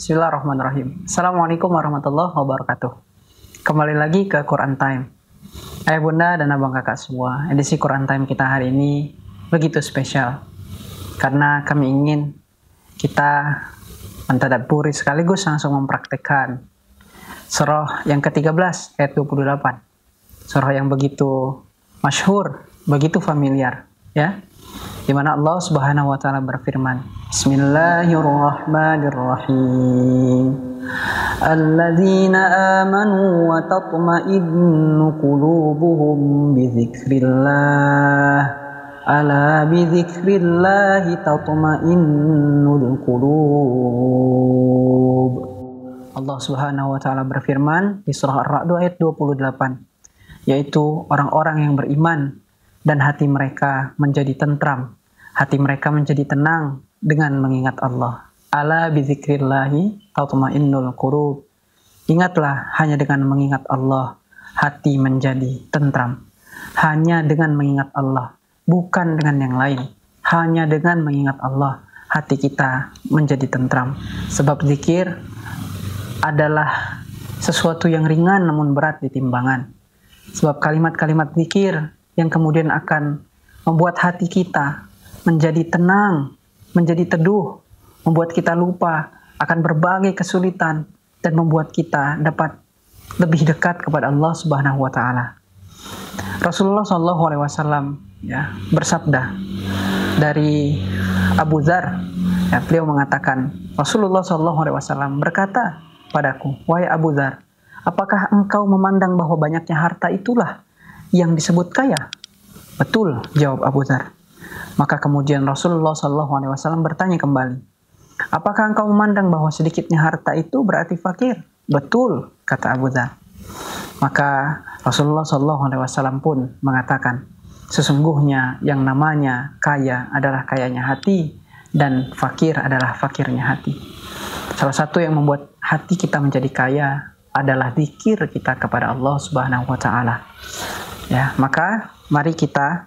Bismillahirrahmanirrahim. Assalamualaikum warahmatullahi wabarakatuh. Kembali lagi ke Quran Time. Ayah bunda dan abang kakak semua, edisi Quran Time kita hari ini begitu spesial. Karena kami ingin kita mentadaburi sekaligus langsung mempraktekkan surah yang ke-13 ayat 28. Surah yang begitu masyhur, begitu familiar, ya di mana Allah Subhanahu wa taala berfirman Bismillahirrahmanirrahim. Alladzina amanu wa tatma'innu qulubuhum bi dzikrillah. Ala bi dzikrillah tatma'innul qulub Allah Subhanahu wa taala berfirman di surah Ar-Ra'd ayat 28 yaitu orang-orang yang beriman dan hati mereka menjadi tentram hati mereka menjadi tenang dengan mengingat Allah. Ala bizikrillahi tatmainnul qulub. Ingatlah hanya dengan mengingat Allah hati menjadi tentram. Hanya dengan mengingat Allah, bukan dengan yang lain. Hanya dengan mengingat Allah hati kita menjadi tentram. Sebab zikir adalah sesuatu yang ringan namun berat di timbangan. Sebab kalimat-kalimat zikir yang kemudian akan membuat hati kita menjadi tenang, menjadi teduh, membuat kita lupa akan berbagai kesulitan dan membuat kita dapat lebih dekat kepada Allah Subhanahu wa taala. Rasulullah Shallallahu alaihi wasallam ya bersabda dari Abu Dzar ya, beliau mengatakan Rasulullah Shallallahu alaihi wasallam berkata padaku, "Wahai Abu Dzar, apakah engkau memandang bahwa banyaknya harta itulah yang disebut kaya?" Betul, jawab Abu Dzar. Maka kemudian Rasulullah Wasallam bertanya kembali, apakah engkau memandang bahwa sedikitnya harta itu berarti fakir? Betul, kata Abu Dhar. Maka Rasulullah Wasallam pun mengatakan, sesungguhnya yang namanya kaya adalah kayanya hati dan fakir adalah fakirnya hati. Salah satu yang membuat hati kita menjadi kaya adalah zikir kita kepada Allah Subhanahu wa taala. Ya, maka mari kita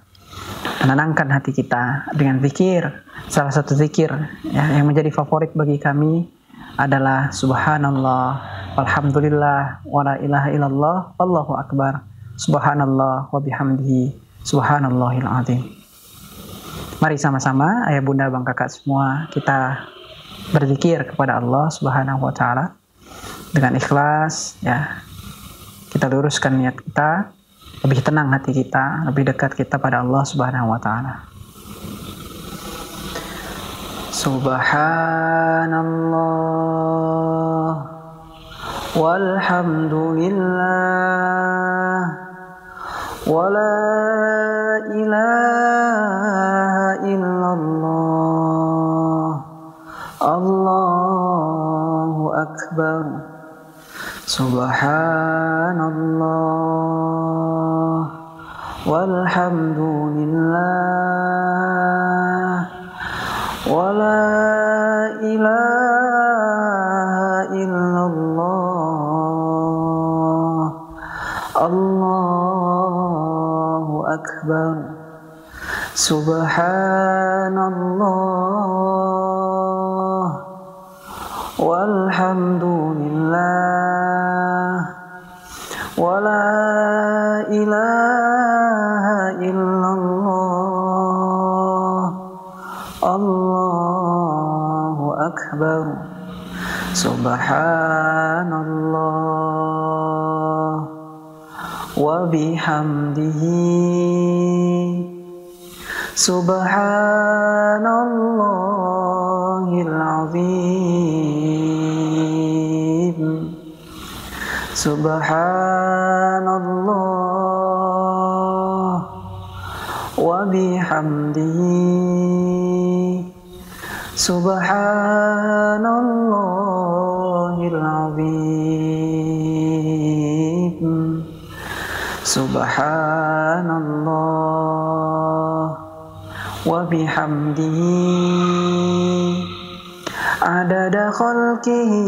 menenangkan hati kita dengan zikir. Salah satu zikir ya, yang menjadi favorit bagi kami adalah subhanallah, alhamdulillah, wa la ilaha illallah, Allahu akbar, subhanallah wa bihamdihi, subhanallahil azim. Mari sama-sama ayah bunda bang kakak semua kita berzikir kepada Allah Subhanahu wa taala dengan ikhlas ya. Kita luruskan niat kita lebih tenang hati kita, lebih dekat kita pada Allah Subhanahu wa taala. Subhanallah walhamdulillah wala ilaha Subhanallah walhamdulillah wala ilaha illallah Allahu akbar Subhanallah walhamdulillah wala ilaha illallah Allahu akbar subhanallah wa bihamdihi subhanallahil azim subhanallah wa bihamdihi subhanallahil azim subhanallah wa bihamdihi adada khalqihi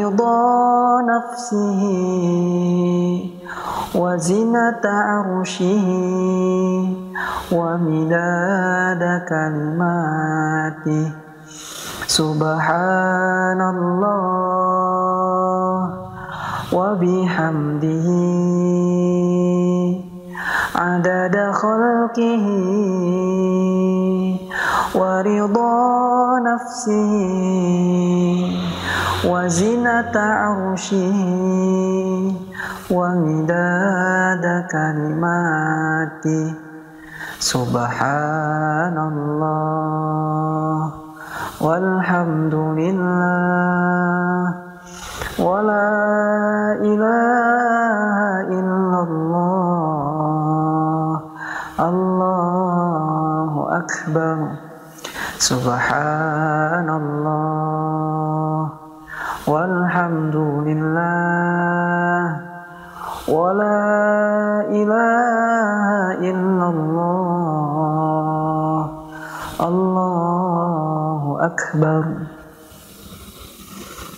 adada khalqihi wa nafsihi wa zinata arshihi wa midada kalimatihi نفسه وزنة عرشه ومداد كلماته سبحان الله والحمد لله ولا إله إلا الله. الله أكبر. Subhanallah. Walhamdulillah. Wala ilaha illallah. Allahu Akbar.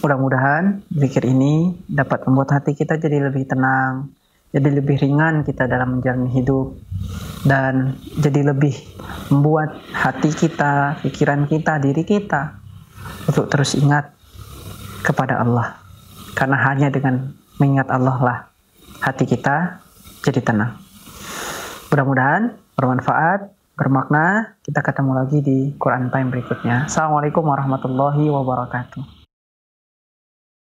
Mudah-mudahan zikir ini dapat membuat hati kita jadi lebih tenang, jadi lebih ringan kita dalam menjalani hidup dan jadi lebih membuat hati kita, pikiran kita, diri kita untuk terus ingat kepada Allah. Karena hanya dengan mengingat Allah lah hati kita jadi tenang. Mudah-mudahan bermanfaat bermakna. Kita ketemu lagi di Quran Time berikutnya. Assalamualaikum warahmatullahi wabarakatuh.